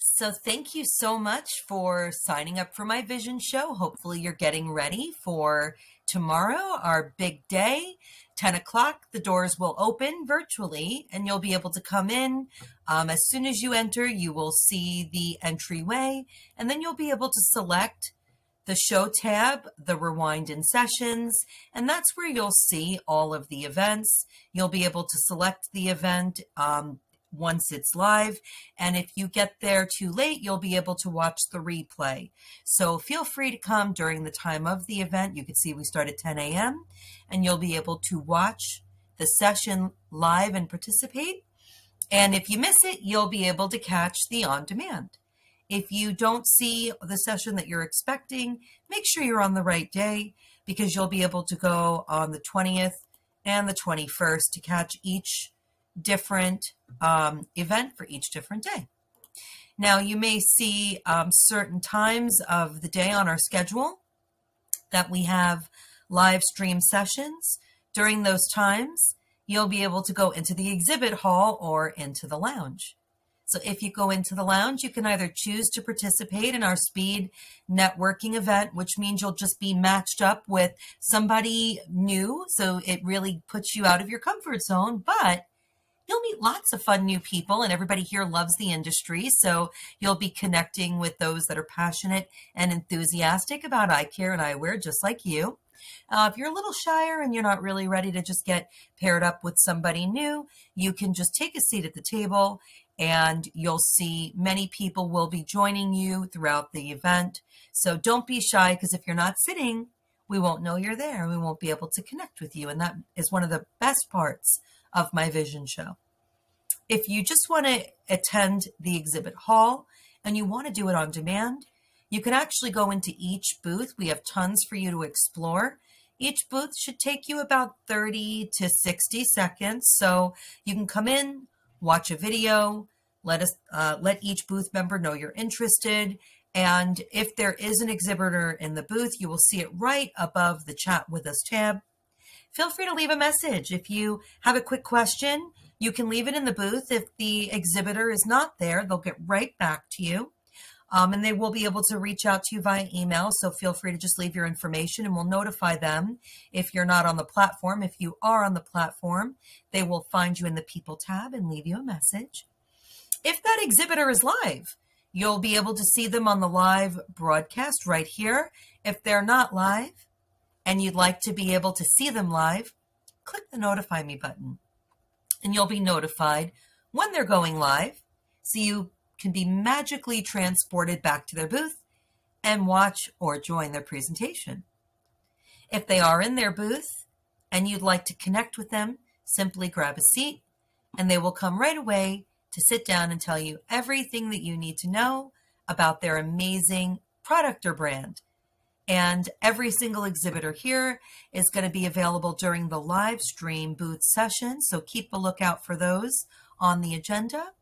So, thank you so much for signing up for my vision show. Hopefully, you're getting ready for tomorrow, our big day. 10 o'clock, the doors will open virtually and you'll be able to come in. Um, as soon as you enter, you will see the entryway and then you'll be able to select the show tab, the rewind in sessions, and that's where you'll see all of the events. You'll be able to select the event um, once it's live. And if you get there too late, you'll be able to watch the replay. So feel free to come during the time of the event. You can see we start at 10 a.m. and you'll be able to watch the session live and participate. And if you miss it, you'll be able to catch the on demand. If you don't see the session that you're expecting, make sure you're on the right day because you'll be able to go on the 20th and the 21st to catch each different um, event for each different day. Now, you may see um, certain times of the day on our schedule that we have live stream sessions. During those times, you'll be able to go into the exhibit hall or into the lounge. So if you go into the lounge, you can either choose to participate in our speed networking event, which means you'll just be matched up with somebody new. So it really puts you out of your comfort zone, but you'll meet lots of fun new people and everybody here loves the industry so you'll be connecting with those that are passionate and enthusiastic about eye care and eyewear just like you. Uh, if you're a little shyer and you're not really ready to just get paired up with somebody new you can just take a seat at the table and you'll see many people will be joining you throughout the event. So don't be shy because if you're not sitting we won't know you're there we won't be able to connect with you and that is one of the best parts of my vision show. If you just want to attend the exhibit hall and you want to do it on demand, you can actually go into each booth. We have tons for you to explore. Each booth should take you about 30 to 60 seconds. So you can come in, watch a video, let us uh, let each booth member know you're interested. And if there is an exhibitor in the booth, you will see it right above the chat with us tab feel free to leave a message. If you have a quick question, you can leave it in the booth. If the exhibitor is not there, they'll get right back to you. Um, and they will be able to reach out to you via email. So feel free to just leave your information and we'll notify them if you're not on the platform. If you are on the platform, they will find you in the People tab and leave you a message. If that exhibitor is live, you'll be able to see them on the live broadcast right here. If they're not live, and you'd like to be able to see them live, click the Notify Me button. And you'll be notified when they're going live so you can be magically transported back to their booth and watch or join their presentation. If they are in their booth and you'd like to connect with them, simply grab a seat and they will come right away to sit down and tell you everything that you need to know about their amazing product or brand. And every single exhibitor here is going to be available during the live stream booth session. So keep a lookout for those on the agenda.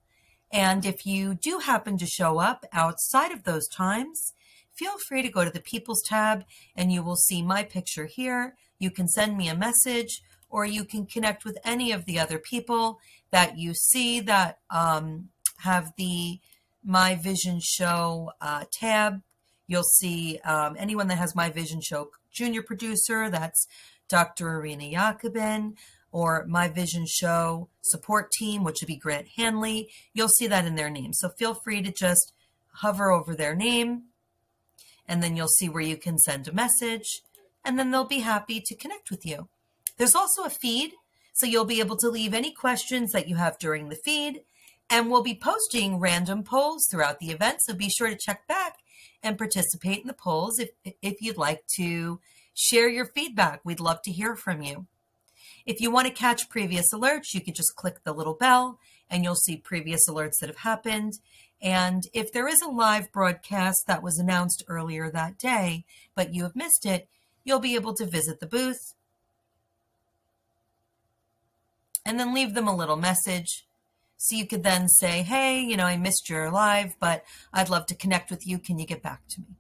And if you do happen to show up outside of those times, feel free to go to the People's tab and you will see my picture here. You can send me a message or you can connect with any of the other people that you see that um, have the My Vision Show uh, tab You'll see um, anyone that has My Vision Show junior producer, that's Dr. Arena Jacobin, or My Vision Show support team, which would be Grant Hanley. You'll see that in their name. So feel free to just hover over their name, and then you'll see where you can send a message, and then they'll be happy to connect with you. There's also a feed, so you'll be able to leave any questions that you have during the feed, and we'll be posting random polls throughout the event, so be sure to check back and participate in the polls if, if you'd like to share your feedback. We'd love to hear from you. If you want to catch previous alerts, you can just click the little bell and you'll see previous alerts that have happened. And if there is a live broadcast that was announced earlier that day, but you have missed it, you'll be able to visit the booth and then leave them a little message so you could then say, hey, you know, I missed your live, but I'd love to connect with you. Can you get back to me?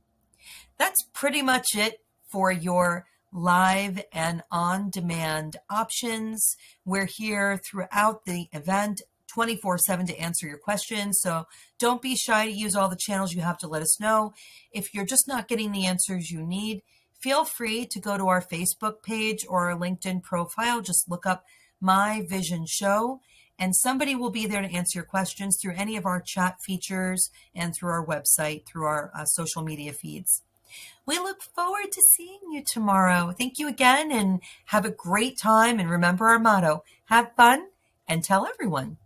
That's pretty much it for your live and on demand options. We're here throughout the event 24 7 to answer your questions. So don't be shy to use all the channels you have to let us know. If you're just not getting the answers you need, feel free to go to our Facebook page or our LinkedIn profile. Just look up My Vision Show, and somebody will be there to answer your questions through any of our chat features and through our website, through our uh, social media feeds. We look forward to seeing you tomorrow. Thank you again and have a great time. And remember our motto have fun and tell everyone.